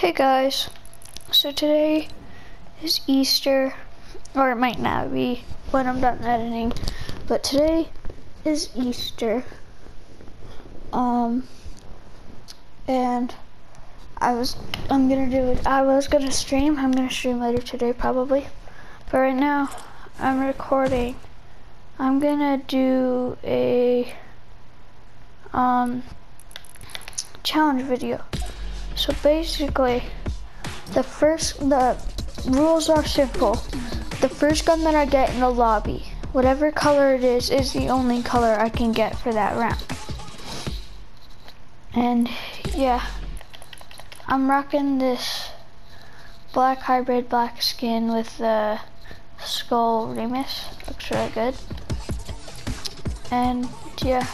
Hey guys, so today is Easter, or it might not be when I'm done editing, but today is Easter. Um, and I was, I'm gonna do it, I was gonna stream, I'm gonna stream later today probably, but right now I'm recording. I'm gonna do a, um, challenge video. So basically, the first, the rules are simple. The first gun that I get in the lobby, whatever color it is, is the only color I can get for that round. And yeah, I'm rocking this black hybrid black skin with the skull Remus. Looks really good. And yeah,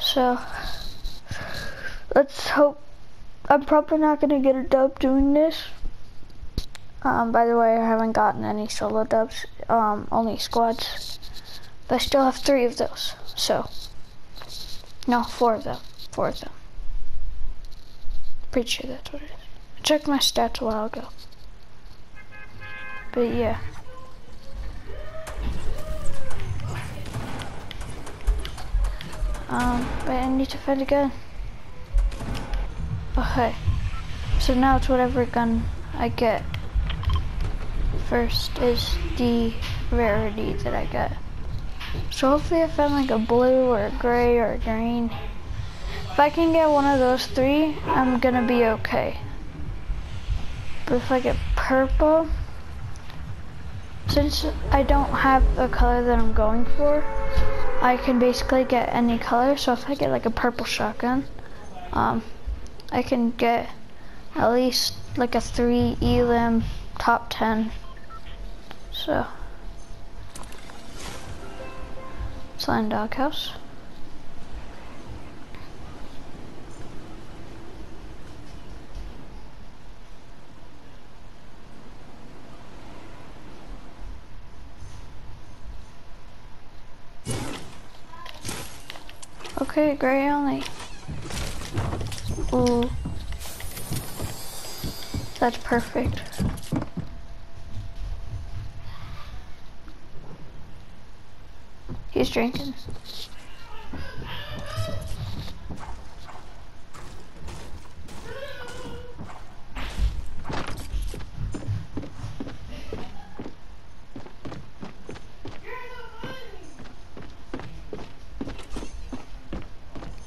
so let's hope I'm probably not gonna get a dub doing this. Um, by the way, I haven't gotten any solo dubs, um, only squads. But I still have three of those, so. No, four of them, four of them. Pretty sure that's what it is. I checked my stats a while ago. But yeah. Um, but I need to find a gun. Okay. So now it's whatever gun I get first is the rarity that I get. So hopefully I found like a blue or a gray or a green. If I can get one of those three, I'm gonna be okay. But if I get purple, since I don't have a color that I'm going for, I can basically get any color. So if I get like a purple shotgun, um, I can get at least like a three elim top 10. So, slime doghouse. Okay, gray only. Ooh. That's perfect. He's drinking.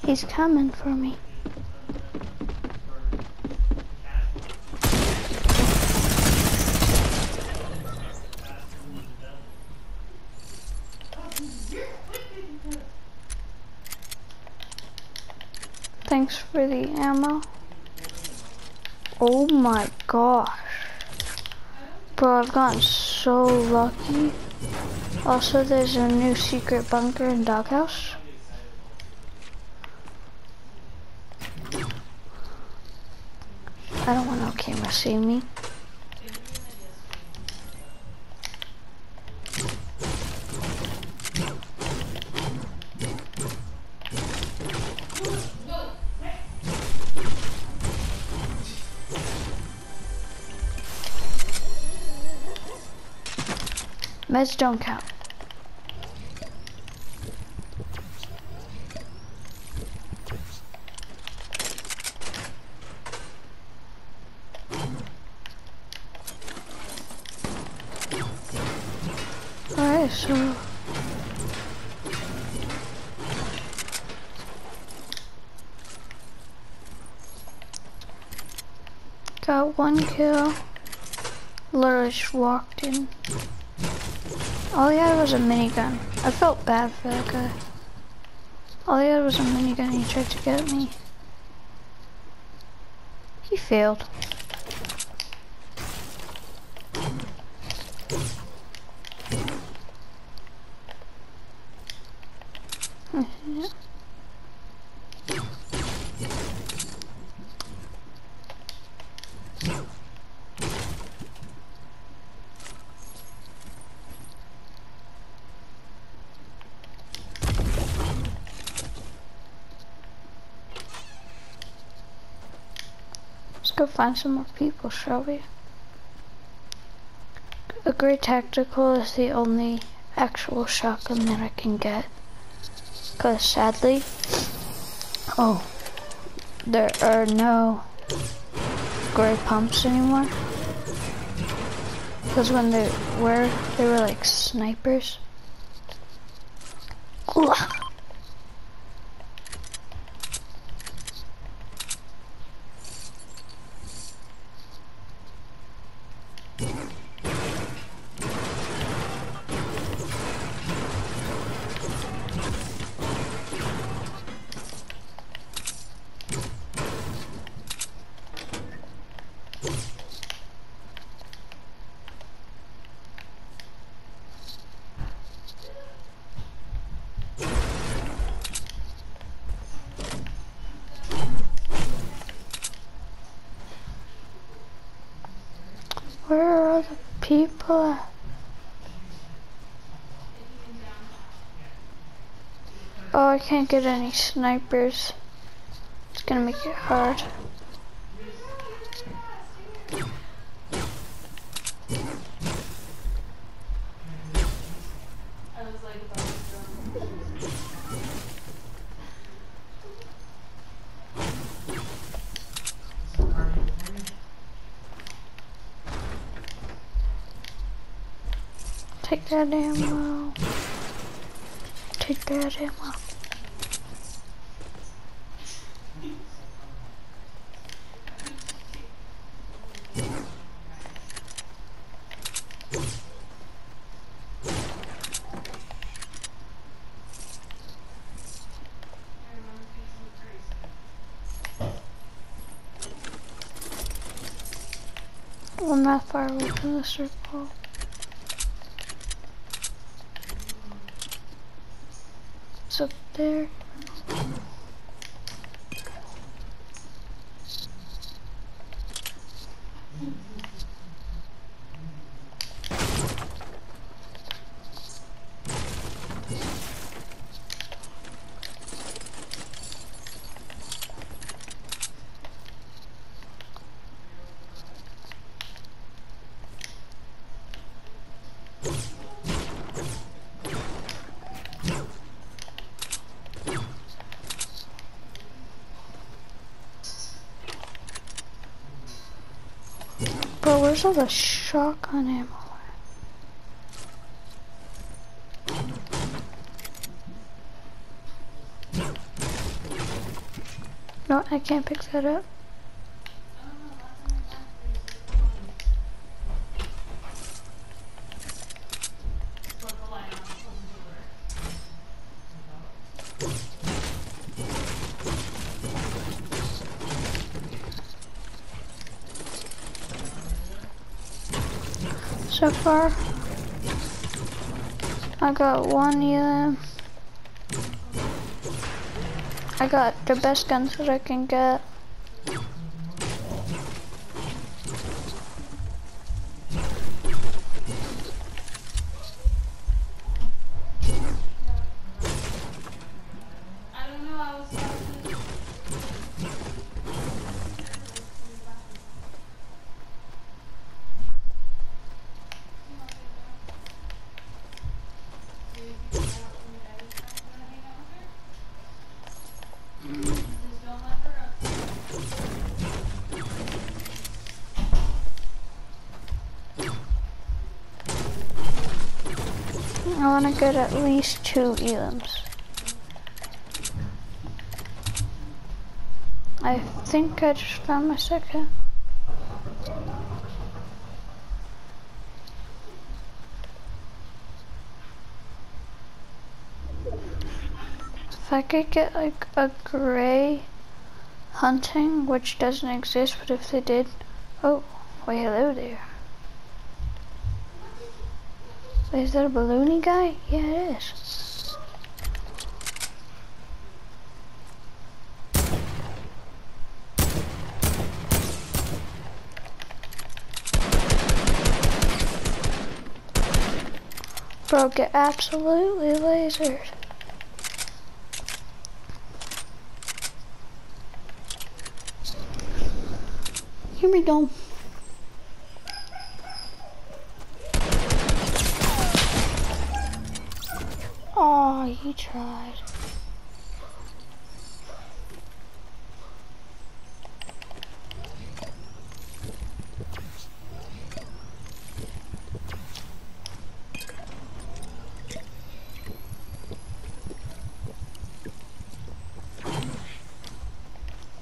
He's coming for me. Thanks for the ammo. Oh my gosh. Bro, I've gotten so lucky. Also, there's a new secret bunker in Doghouse. I don't want no camera seeing me. Meds don't count. Alright, so... Got one kill. Literally just walked in. All he had was a minigun. I felt bad for that guy. All he had was a minigun he tried to get me. He failed. Find some more people, shall we? A great tactical is the only actual shotgun that I can get. Cause sadly, oh, there are no gray pumps anymore. Cause when they were, they were like snipers. The people? Oh, I can't get any snipers. It's gonna make it hard. That ammo. Take that ammo. I'm not far away from the circle. It's up there. Bro, where's all the shotgun ammo? No, I can't pick that up. So far, I got one EM. I got the best guns that I can get. Want to get at least two elims. I think I just found my second. If I could get like a gray hunting, which doesn't exist, but if they did, oh, wait, hello there. Is that a balloony guy? Yeah, it is. Bro, get absolutely lasered. Here we go. Oh, he tried.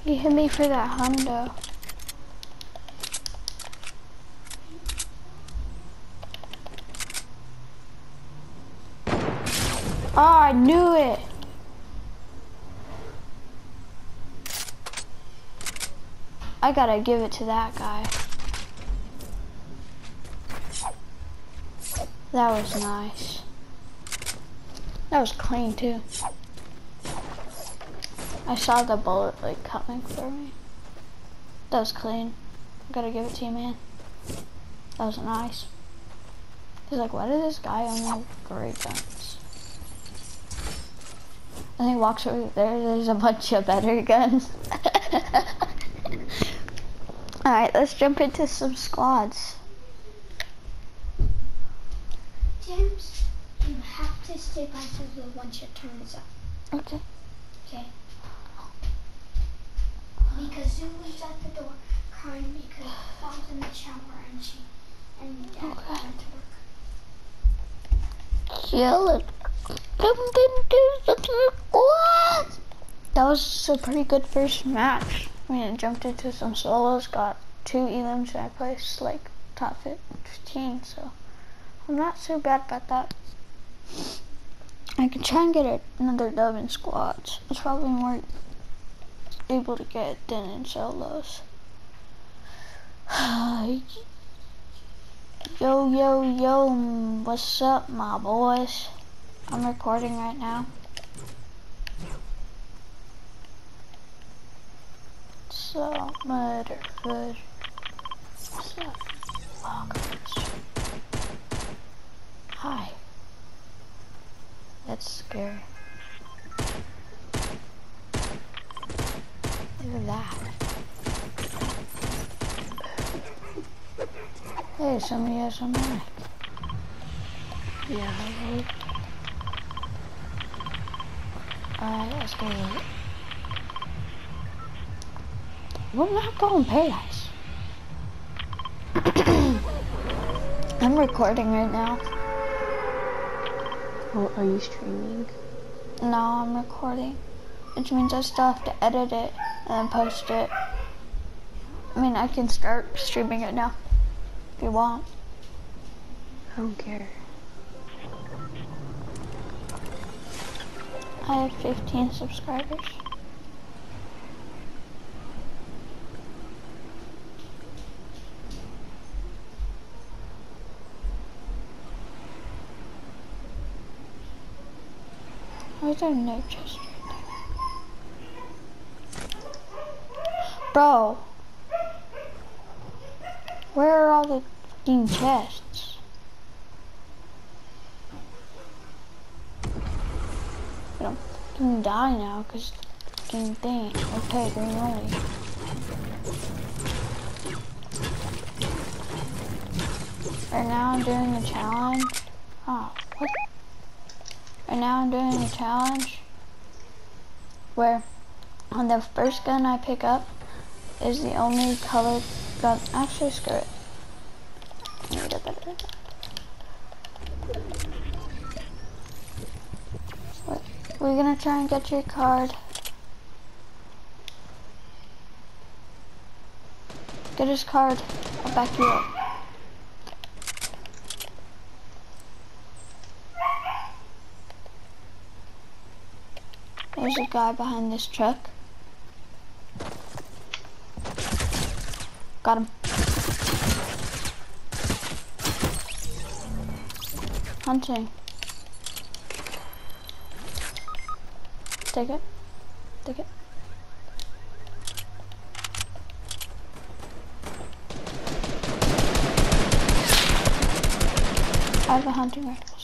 He hit me for that Honda. Knew it. I gotta give it to that guy. That was nice. That was clean too. I saw the bullet like coming for me. That was clean. Gotta give it to you, man. That was nice. He's like, why does this guy only have great guns? And he walks over there, there's a bunch of better guns. Alright, let's jump into some squads. James, you have to stay by the once your turn is up. Okay. Okay? Because was at the door crying because I was in the shower and she and Dad Okay. went to work. Yeah, let's jump into some squads. That was a pretty good first match. I mean, I jumped into some solos, got two elims, and I placed like top 15, so I'm not so bad about that. I can try and get another dub in squads. It's probably more able to get than in solos. Yo, yo, yo, what's up, my boys? I'm recording right now. So, Motherhood. What's up, vloggers? Hi. That's scary. Look at that. Hey, somebody has a mic. Yeah, hello. Alright, let's go. We're not going paradise. I'm recording right now. Oh, are you streaming? No, I'm recording. Which means I still have to edit it and then post it. I mean, I can start streaming it now. If you want. I don't care. I have 15 subscribers. Why is there no chest right there? Bro. Where are all the fucking chests? I don't fucking die now because fucking thing. Okay, green only. Right now I'm doing a challenge. Oh, what? Right now I'm doing a challenge where on the first gun I pick up is the only colored gun. Actually, screw it. We're gonna try and get your card. Get his card. I'll back you up. There's a guy behind this truck. Got him. Hunting. Take it. Take it. I have a hunting rifle.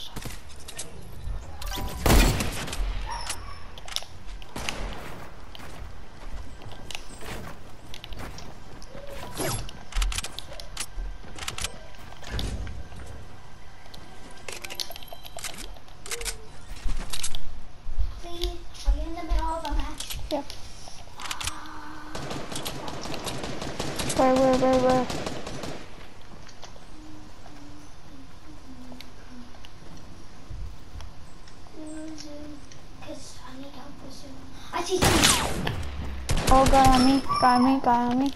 Guy on me.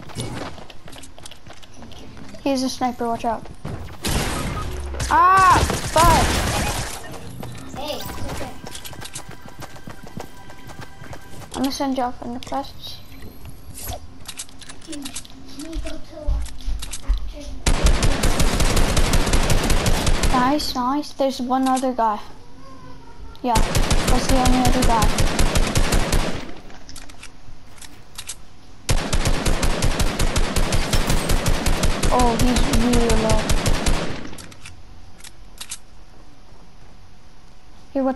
He's a sniper, watch out. Ah, fuck. Hey, okay. I'm gonna send you off in the quests. Nice, nice. There's one other guy. Yeah, that's the only other guy.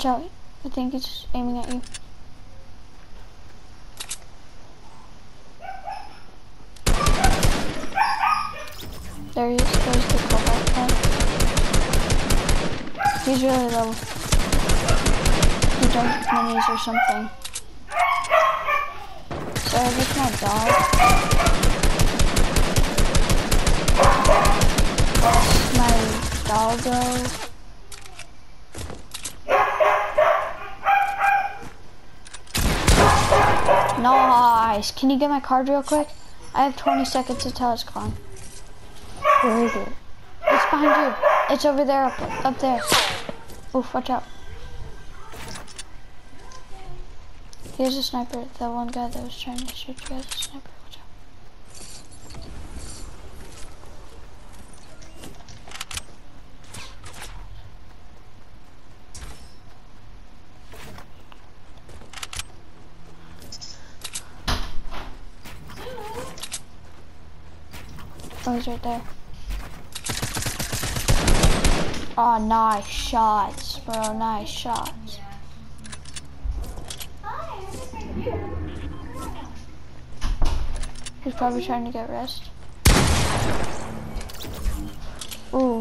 Watch out. I think he's aiming at you. There he is. There's the cobalt guy. He's really low. He jumped minis or something. Sorry, that's my dog. My doggo. Nice. Can you get my card real quick? I have 20 seconds until it's gone. Where is it? It's behind you. It's over there, up, up there. Oof, watch out. Here's a sniper. the one guy that was trying to shoot you as a sniper. Watch out. Right there. Oh, nice shots, bro. Nice shots. He's probably trying to get rest. Ooh,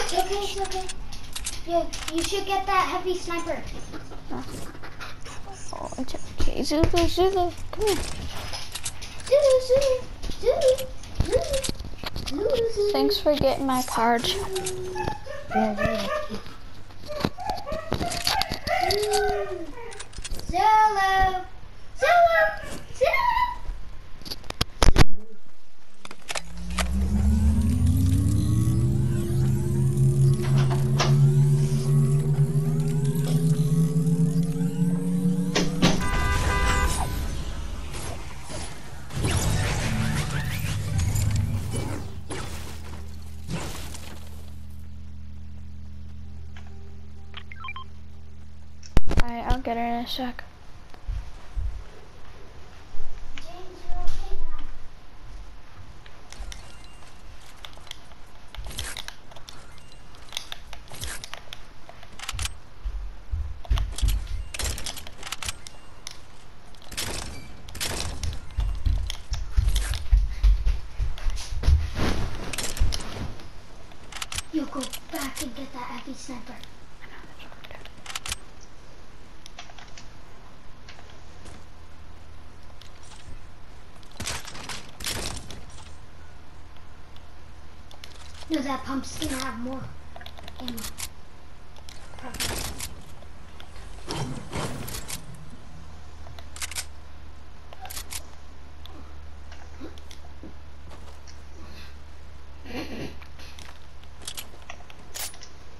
It's okay, it's okay. Yeah, you should get that heavy sniper. oh, it's okay. Zulu, Zulu, come here. Zulu, Zulu, Zulu, Zulu, Zulu, Zulu. Thanks for getting my card. Yeah, yeah. That pump's gonna have more ammo.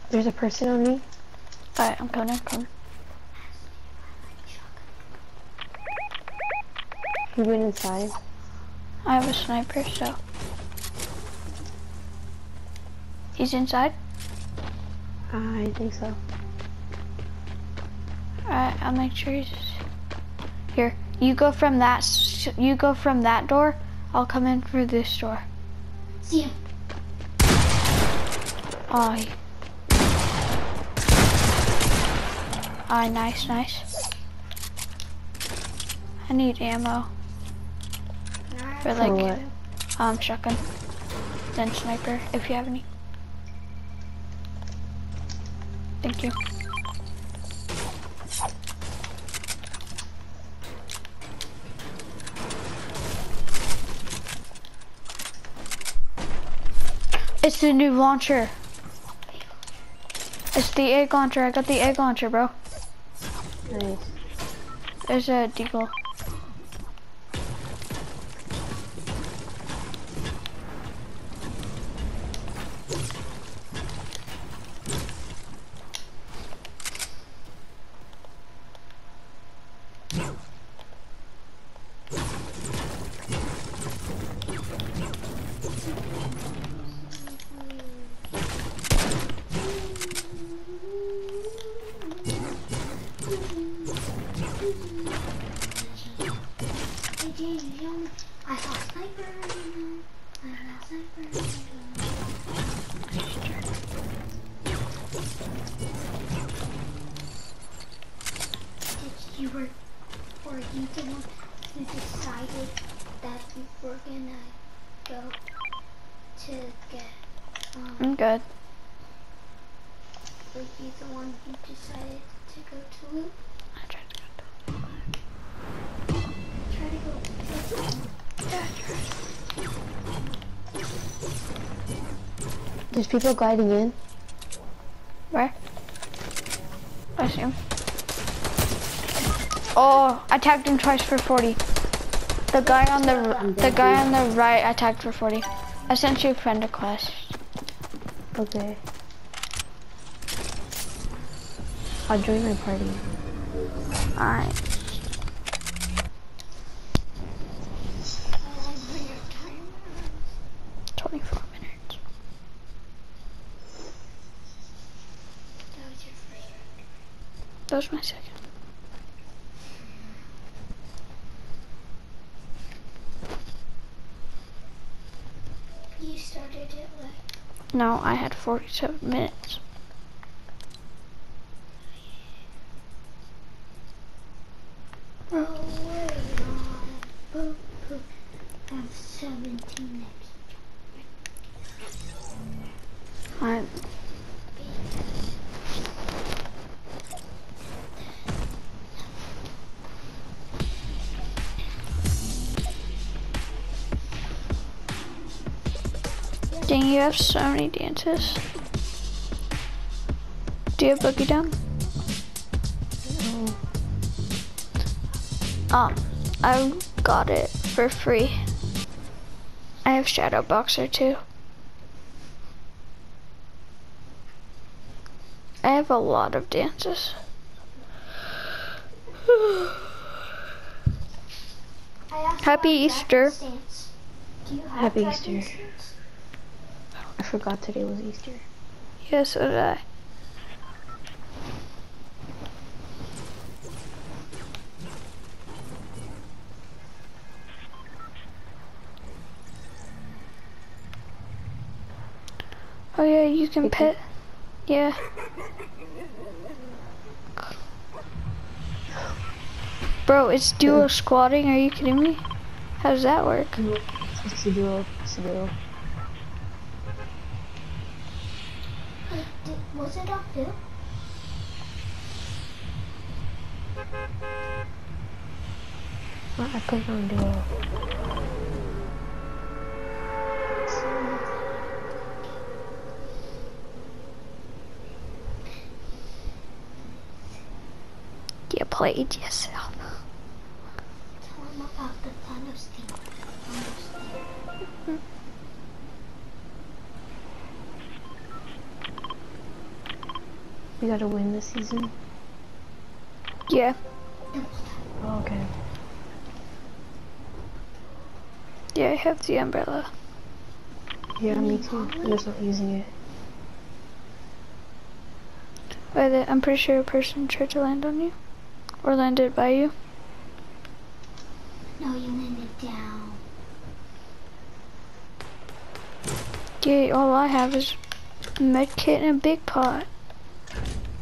There's a person on me. Alright, I'm coming, I'm coming. He went inside. I have a sniper, so. He's inside? I think so. Alright, I'll make sure he's. Here, you go from that. You go from that door. I'll come in through this door. See him. Oh. he- Ah, nice, nice. I need ammo for For like what? um shotgun, then sniper if you have any. Thank you. It's the new launcher. It's the egg launcher. I got the egg launcher, bro. Nice. There's a deagle. People gliding in. Where? I see him. Oh, I tagged him twice for 40. The guy on the the guy on the right I tagged for 40. I sent you a friend request. Okay. I'll join my party. Alright. How long were your timer? 24 minutes. That was your first My second. You started it like No, I had 47 minutes. Have so many dances. Do you have Boogie Down? Um, I got it for free. I have Shadow Boxer too. I have a lot of dances. Happy Easter. dragon stance. Do you have Happy dragon Easter. Forgot today was Easter. Yes, so did I. Oh yeah, you can pet. Yeah. Bro, it's duo squatting. Are you kidding me? How does that work? It's a duo. It's a duo. Wait, did, Well, I put on duo. You played yourself. We gotta win this season. Yeah. Oh, okay. Yeah, I have the umbrella. Yeah, me too. I'm just not using it. By the, I'm pretty sure a person tried to land on you. Or landed by you. No, you landed down. Yeah, all I have is a med kit and a big pot.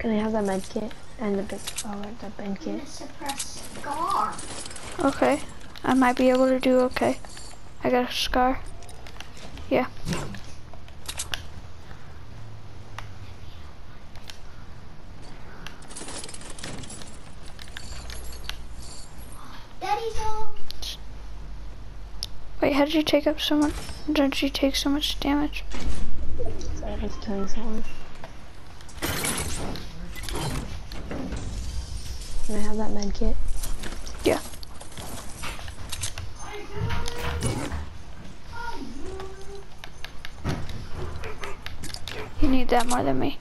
Can I have that med kit and the big, oh, the med kit? gonna suppress Scar. Okay. I might be able to do okay. I got a scar. Yeah. Daddy's home. Wait, how did you take up so much? Did you take so much damage? I have to tell something. Can I have that med kit? Yeah. You need that more than me.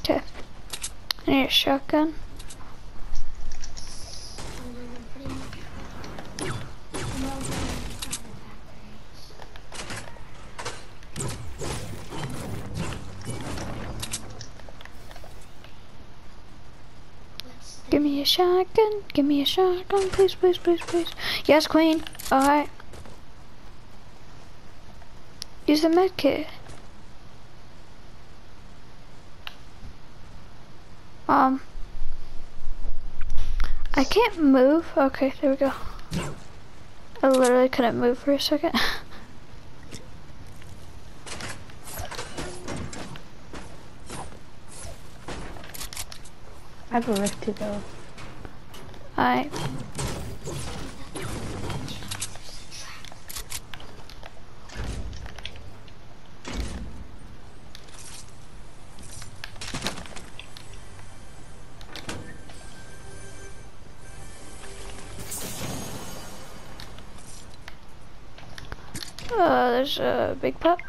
Okay. I need a shotgun. And then I'm pretty much no going inside the factories. What's the Give me a shotgun. Give me a shotgun, please, please, please, please. Yes, queen. Alright. Use the med kit. Um. I can't move. Okay, there we go. I literally couldn't move for a second. I have a rift to go. Alright. Uh, there's a big pup.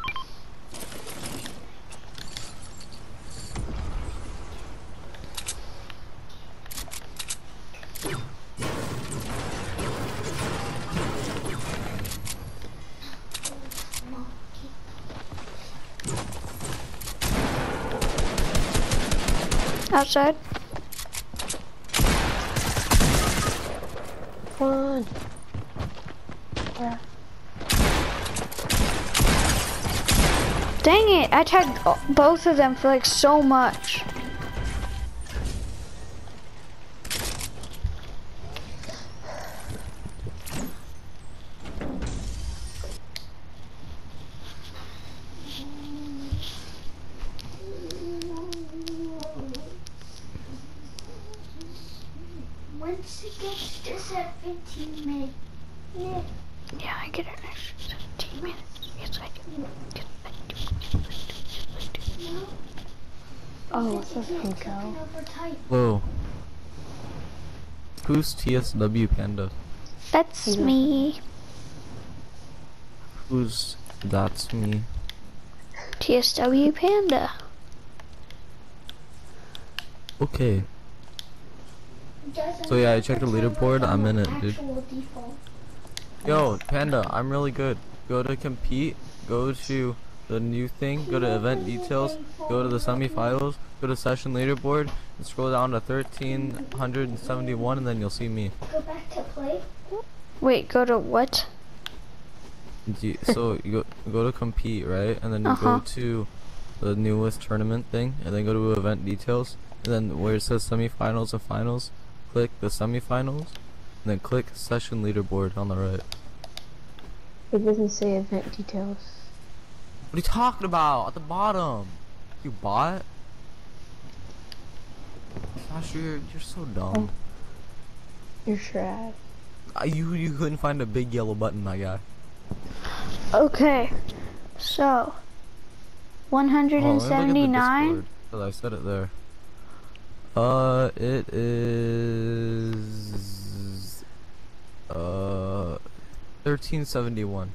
Outside. One. Yeah. Dang it, I tagged both of them for like so much. 17 minutes, yeah, Yeah, I get an extra 17 minutes. Yes, I do. Yes, I do. Yes, I do. no. Oh, what's This this is Pinko? taking over time. Whoa. Who's TSW Panda? That's Yeah. me. Who's that's me? TSW Panda. Okay. Doesn't So yeah, I checked the leaderboard, I'm in it, dude. Yo, Panda, I'm really good. Go to compete, go to the new thing, go to event details, go to the semifinals, go to session leaderboard, and scroll down to 1371 and then you'll see me. Go back to play. Wait, go to what? So you go, go to compete, right? And then you Uh-huh. go to the newest tournament thing, and then go to event details, and then where it says semifinals and finals, click the semifinals, and then click session leaderboard on the right. It doesn't say event details. What are you talking about? At the bottom. You bot? Gosh, you're you're so dumb. You're trash. Uh, you you couldn't find a big yellow button, my guy. Okay, so Oh, let me look at the 179. Discord, 'cause I said it there. Uh, it is uh 1371.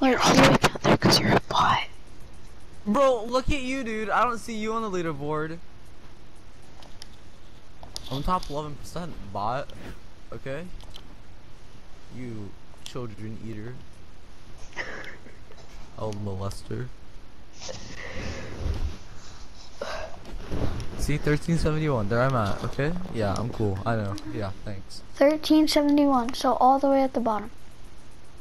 Wait, all the way down there because you're a bot. Bro, look at you, dude. I don't see you on the leaderboard. I'm top 11% bot. Okay? You children eater. Old molester. See, 1371. There I'm at. Okay? Yeah, I'm cool. I know. Yeah, thanks. 1371. So all the way at the bottom.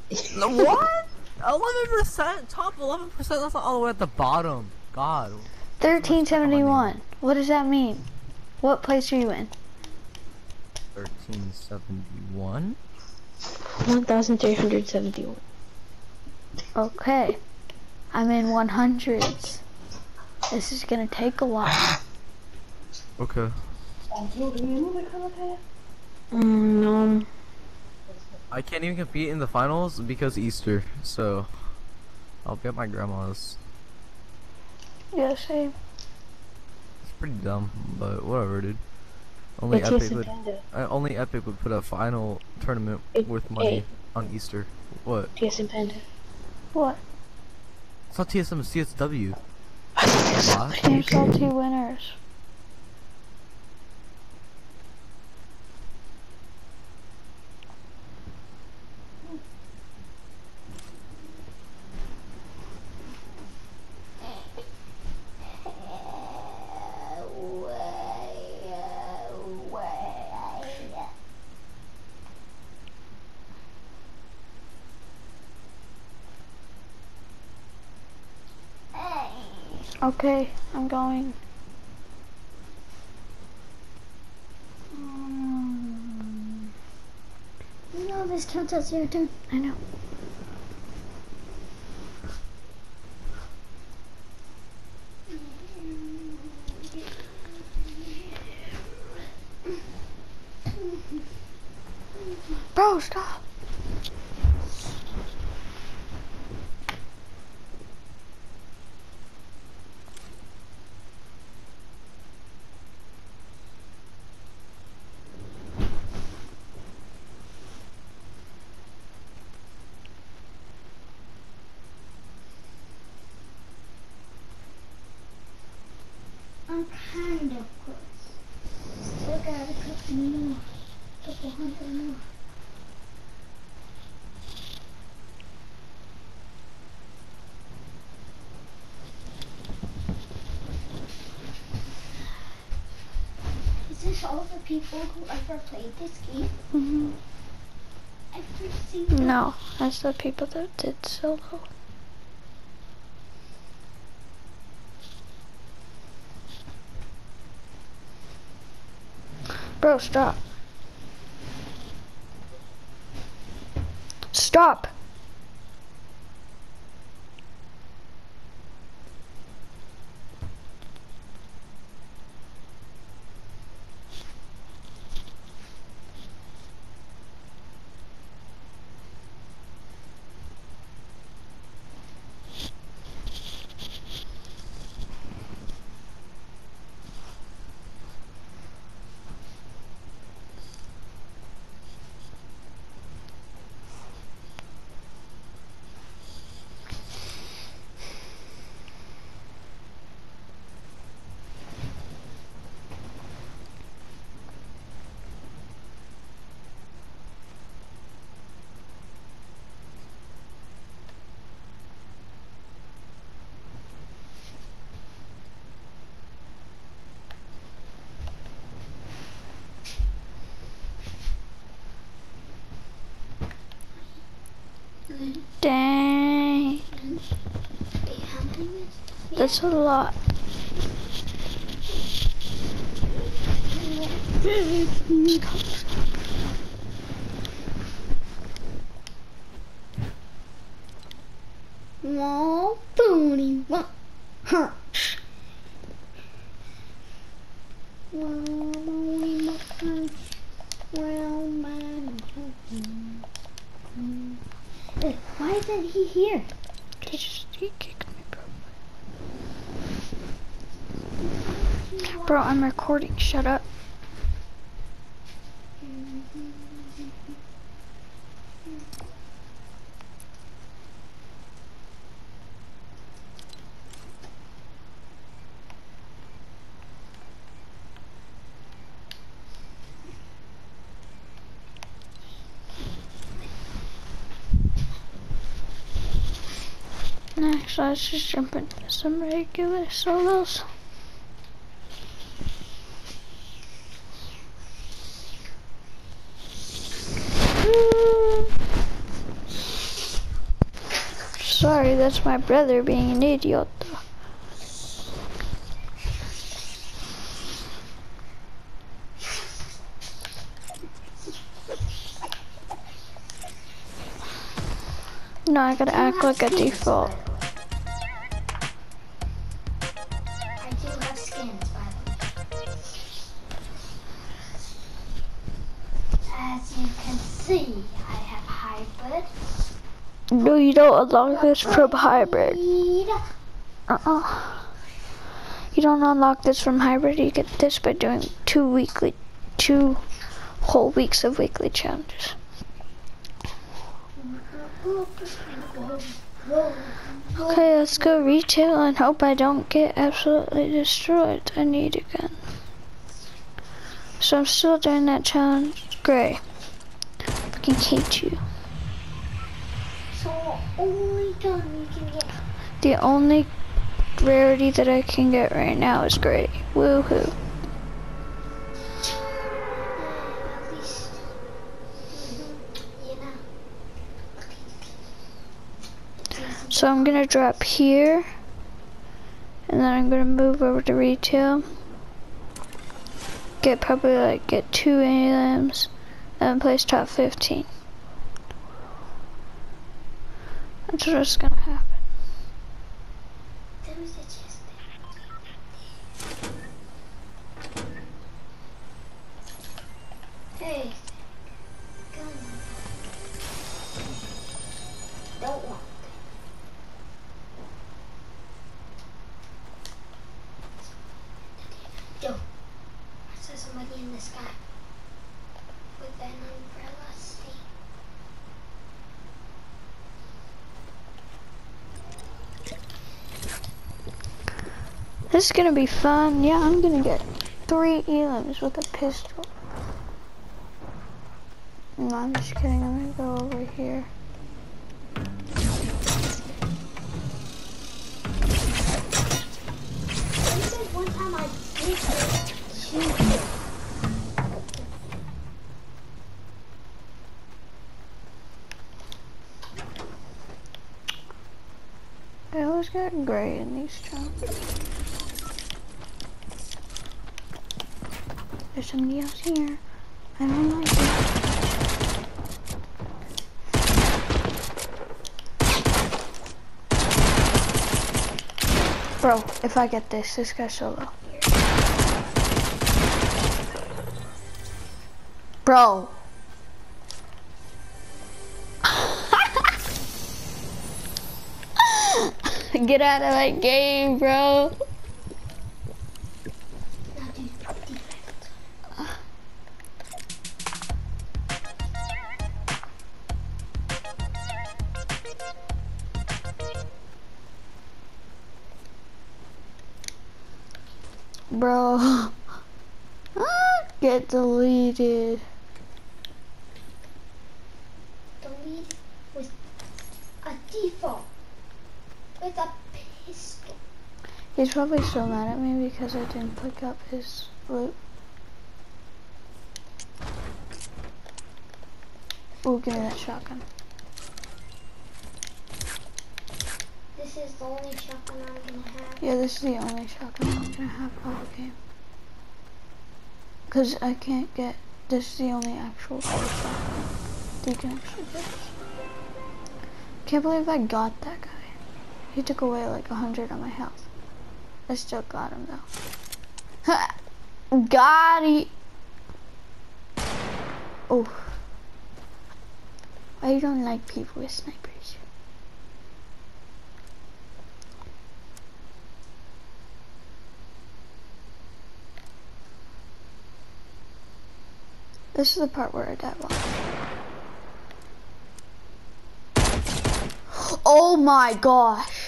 What? 11%? Top 11%? That's not all the way at the bottom. God. 1371. What does that mean? What place are you in? 1371? 1,371. Okay. I'm in 100s. This is gonna take a while. Okay. Mm, um, I can't even compete in the finals because Easter, so I'll be at my grandma's. Yeah, same. It's pretty dumb, but whatever, dude. Only it's Epic would Panda. uh, only Epic would put a final tournament It- worth money hey. on Easter. What? Yes and Panda. What? It's not TSM, it's TSW. I thought was What? something. Team winners. Okay, I'm going. Um, you know this counts as your turn. I know. Bro, stop. I'm kind of close. Still got a couple more. Couple hundred more. Is this all the people who ever played this game? hmm Every single No, that's the people that did solo. Bro, stop. Stop. Dang. Wait, how many minutes? That's a lot. Wall booty wah. Huh. Wall booty wah. Well, man. Eh, Why isn't he here? He just he kicked me, bro. Bro, I'm recording. Shut up. Next, let's just jump into some regular solos. That's my brother being an idiot. No, I gotta act like a default. No, you don't unlock this from hybrid. Uh-uh. You don't unlock this from hybrid. You get this by doing two weekly, two whole weeks of weekly challenges. Okay, let's go retail and hope I don't get absolutely destroyed. I need a gun. So I'm still doing that challenge. Gray. Fucking hate you. So only gun you can get. The only rarity that I can get right now is gray. Woohoo. So I'm gonna drop here. And then I'm gonna move over to retail. Get probably like get two elims and place top 15. That's what's gonna happen. There was a chest there. Hey, gun. Don't want it. Yo, I saw somebody in the sky with an umbrella. See? This is gonna be fun. Yeah, I'm gonna get three elims with a pistol. No, I'm just kidding. I'm gonna go over here. I always get gray in these chunks. There's somebody else here. I don't like it. Bro, if I get this, this guy's solo. Bro. Get out of my game, bro. Probably so mad at me because I didn't pick up his loot. Ooh, give me that shotgun. This is the only shotgun I'm gonna have. Yeah, this is the only shotgun I'm gonna have all the game. Cause I can't get, this is the only actual shotgun that you can actually get. Can't believe I got that guy. He took away like a hundred of my health. I still got him though. got it. Oh. I don't like people with snipers. This is the part where I die. Oh my gosh.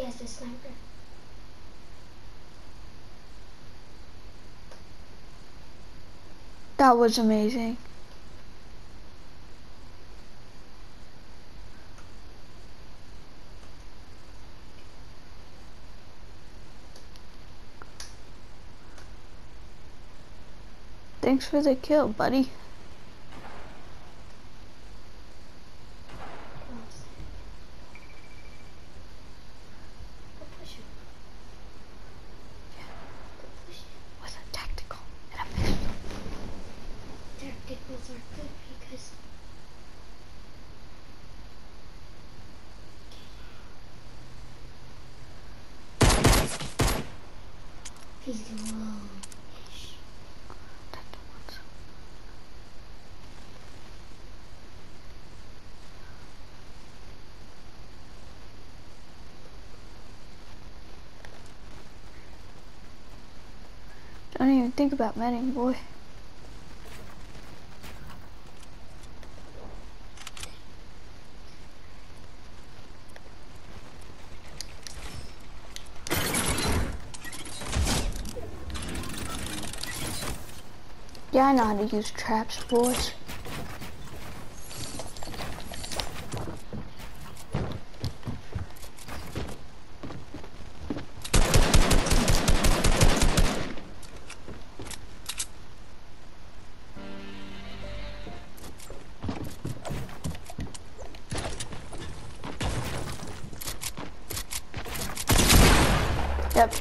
He has a sniper. That was amazing. Thanks for the kill, buddy. Go push him. Go push him. With a tactical and a pistol. Tacticals are good because he's low. Don't even think about medding, boy. Yeah, I know how to use traps, boys.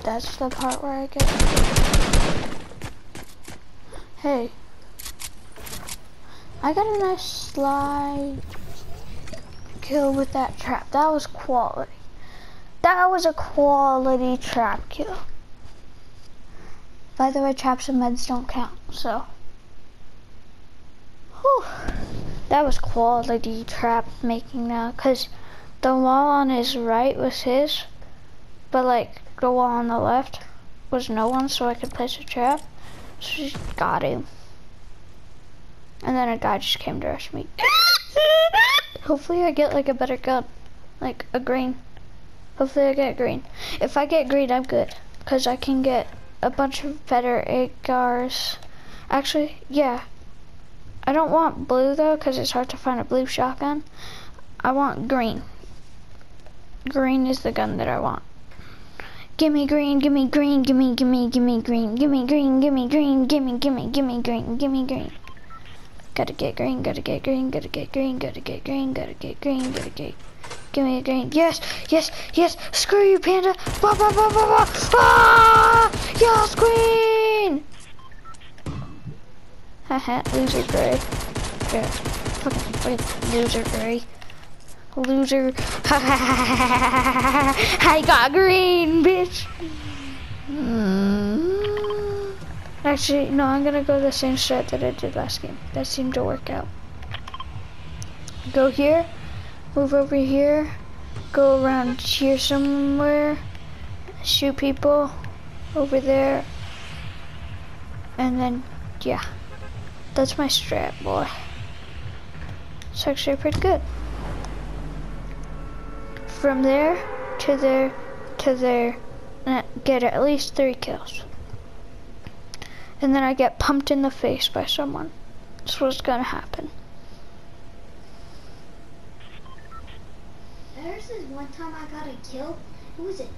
That's the part where I get. Hey. I got a nice slide kill with that trap. That was quality. That was a quality trap kill. By the way, traps and meds don't count, so. Whew. That was quality trap making now, because the wall on his right was his, but like the wall on the left was no one, so I could place a trap. So she got him. And then a guy just came to rush me. Hopefully I get like a better gun. Like a green. Hopefully I get green. If I get green, I'm good. Because I can get a bunch of better ARs. Actually, yeah. I don't want blue though, because it's hard to find a blue shotgun. I want green. Green is the gun that I want. Gimme green, gimme green, gimme, gimme, gimme green, gimme green, gimme green, gimme, gimme, gimme green, gimme green. Gotta get green, gotta get green, gotta get green, gotta get green, gotta get green, gotta get. Give me a green. Yes, yes, yes. Screw you, panda. Bah, bah, bah, bah, bah. Ah! Yes, green. Haha, loser gray. Yeah, fucking loser gray. Loser. I got green, bitch. Mm. Actually, no, I'm gonna go the same strat that I did last game. That seemed to work out. Go here, move over here, go around here somewhere, shoot people over there, and then, yeah. That's my strat, boy. It's actually pretty good. From there to there to there, and get at least three kills and then I get pumped in the face by someone. That's what's gonna happen. There's this one time I got a kill. Who was it?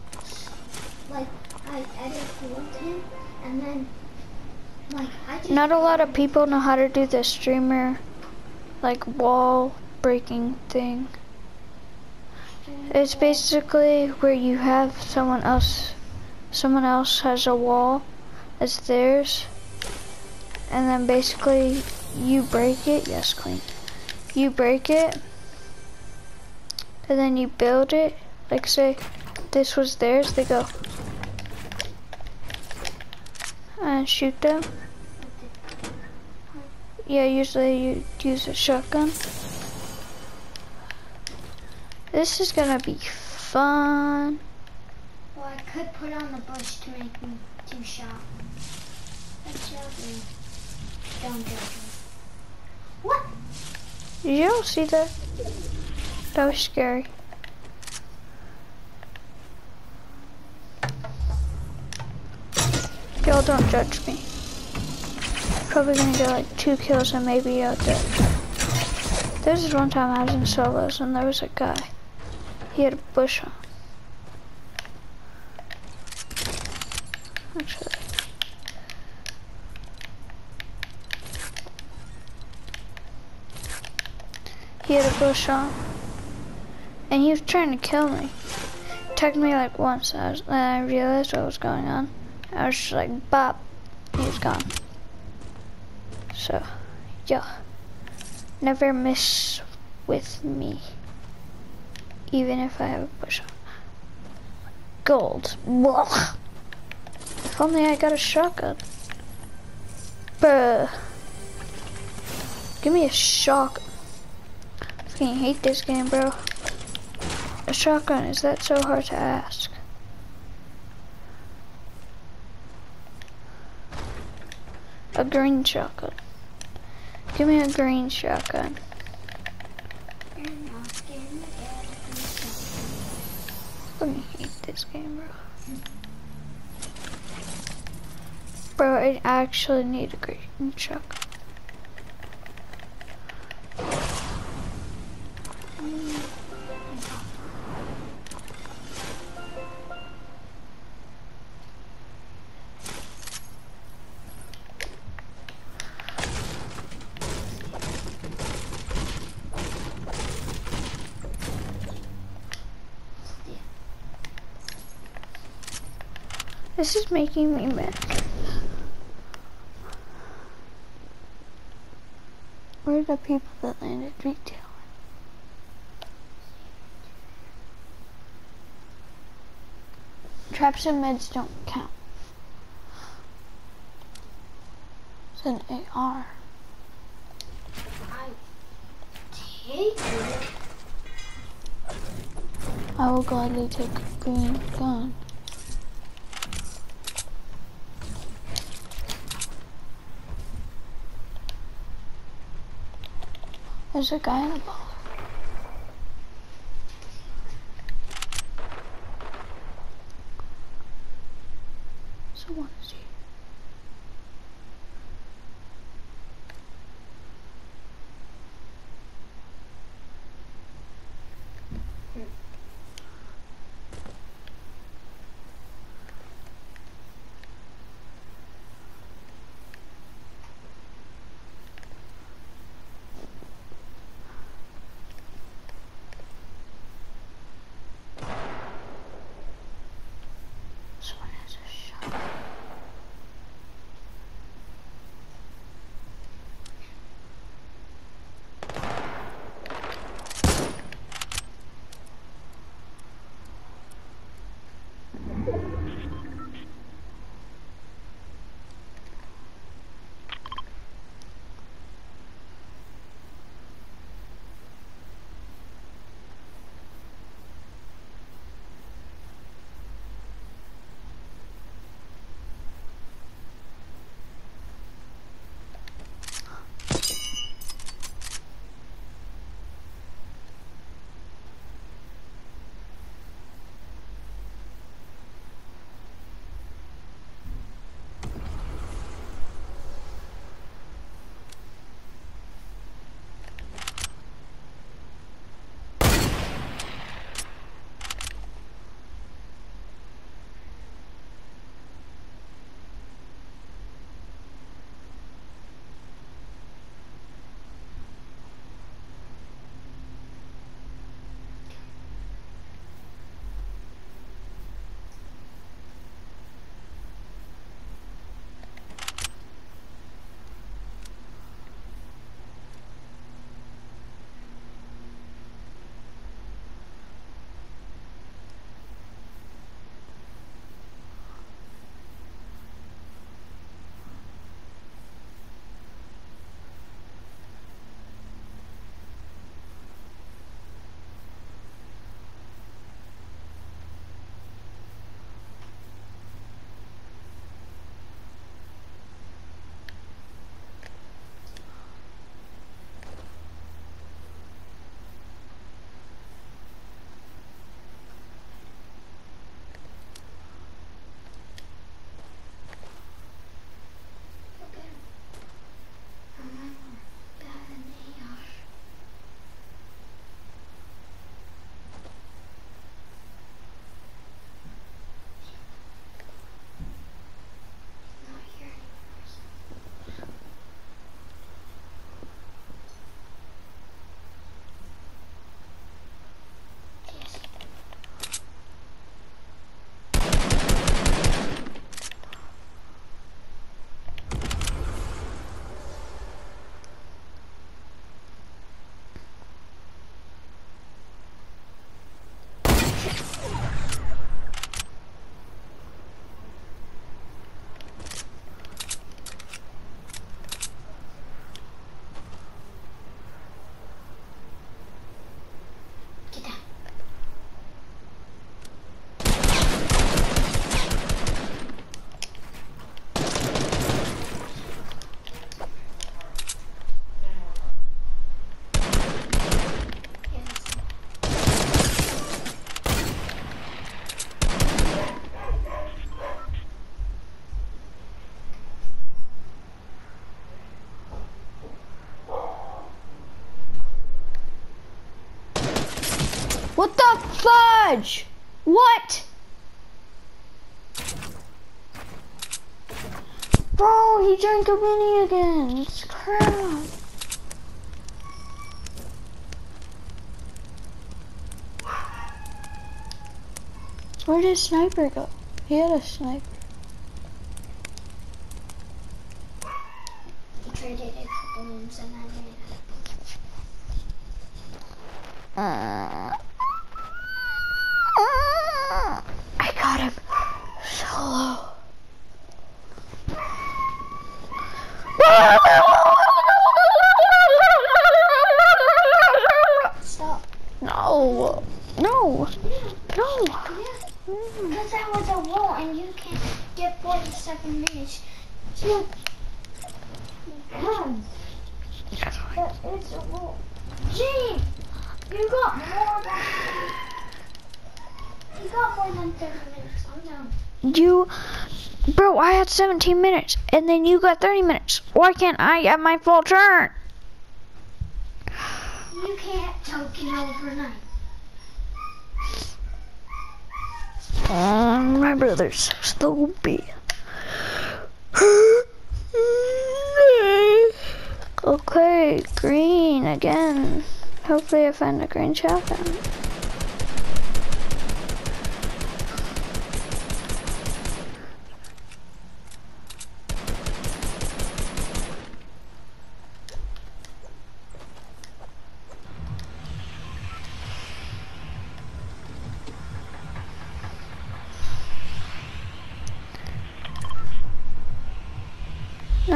Like I edit killed him, and then like I just Not a lot of people know how to do the streamer, like wall breaking thing. It's basically where you have someone else, someone else has a wall as theirs, and then basically you break it. Yes, queen. You break it, and then you build it. Like say, this was theirs. They go and shoot them. Yeah, usually you use a shotgun. This is gonna be fun. Well, I could put on the bush to make me two shot. That's lovely. Don't judge me. What? Did you all see that? That was scary. Y'all don't judge me. Probably gonna get like two kills and maybe out there. There was one time I was in solos and there was a guy. He a bush. Actually. He had a bush on. And he was trying to kill me. Tagged me like once, I was, I realized what was going on. I was just like, bop, he was gone. So, yeah. Never miss with me. Even if I have a bush on. Gold. Blah. If only I got a shotgun. Bruh. Give me a shotgun. I fucking hate this game, bro. A shotgun, is that so hard to ask? a green shotgun. Give me a green shotgun. Fucking hate this game, bro. Bro, I actually need a green shotgun. This is making me mad. Where are the people that landed retail? Traps and meds don't count. It's an AR. I. I will gladly take a green gun. There's a guy in a What? Bro, he drank a mini again. It's crap. Where did sniper go? He had a sniper. He traded a couple moves and I ran Uh, I got him solo. Stop. No, no, no. Because that was a wall and you can get 47 minutes. So, come. That is a wall. Gee, you got more than You got more than 30 minutes. I'm done. You, bro, I had 17 minutes, and then you got 30 minutes. Why can't I get my full turn? You can't token overnight. Um, my brother's so stupid. okay, green again. Hopefully I find a green shotgun.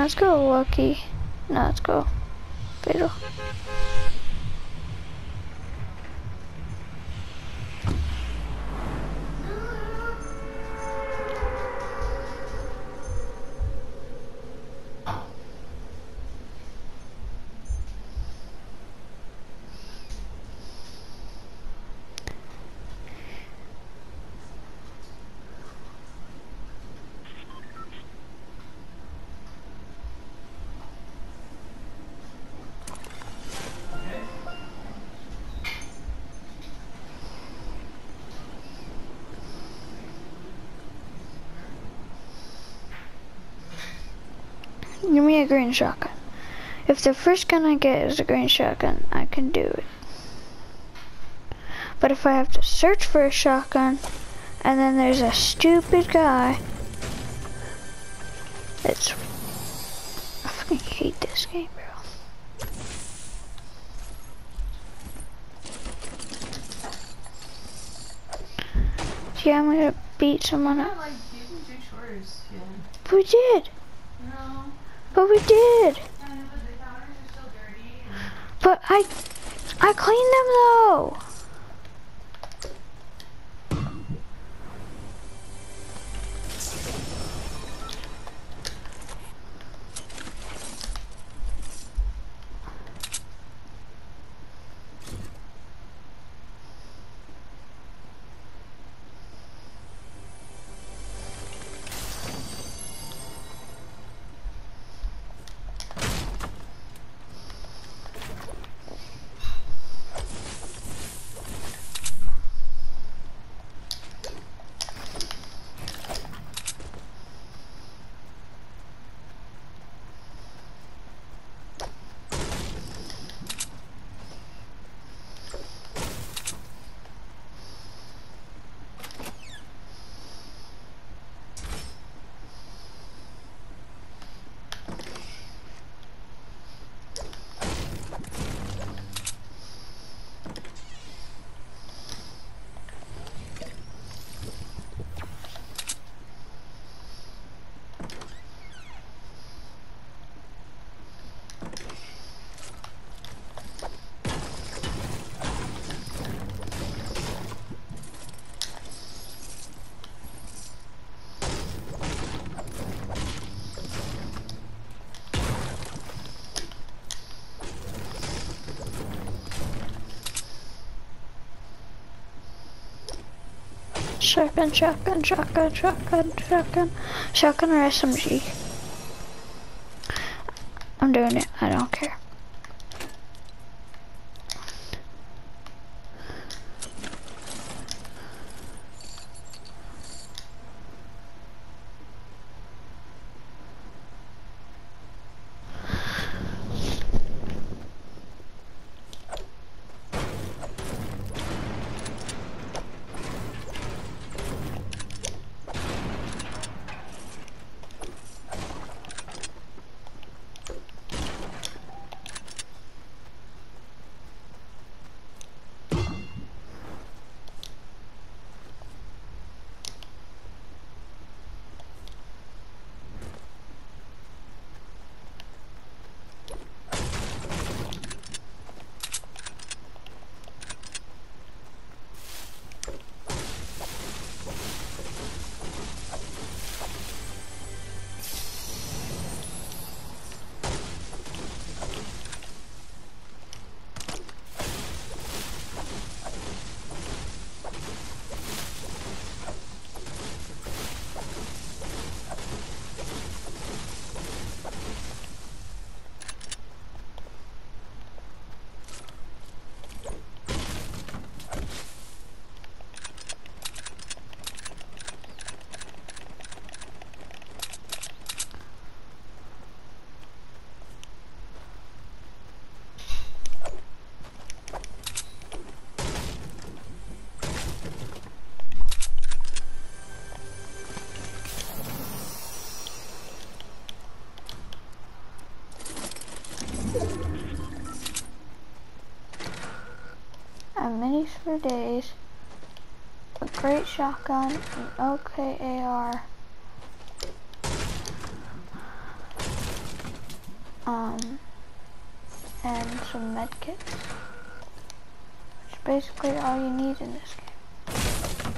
Let's go, Lucky. No, let's go. Fatal. Give me a green shotgun. If the first gun I get is a green shotgun, I can do it. But if I have to search for a shotgun, and then there's a stupid guy, it's... I fucking hate this game, bro. Yeah, I'm gonna beat someone up. like you can do chores, yeah. We did, but we did. But I, I cleaned them though. Shotgun, shotgun, shotgun, shotgun, shotgun, shotgun or SMG. I'm doing it. I don't care. For days. A great shotgun, an okay AR. Um, and some medkits. Which is basically all you need in this game.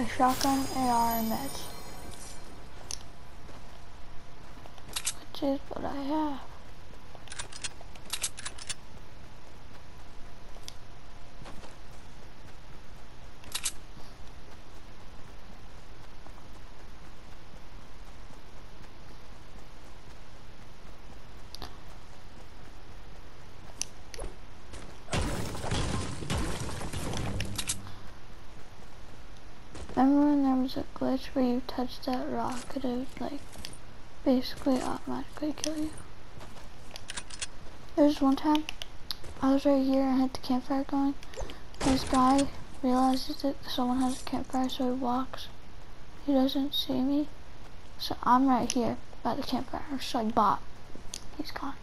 A shotgun, AR, and meds. Which is what I have. Remember when there where you touch that rock it would like basically automatically kill you? There was one time I was right here and had the campfire going. This guy realizes that someone has a campfire so he walks. He doesn't see me. So I'm right here by the campfire. So I bought. He's gone.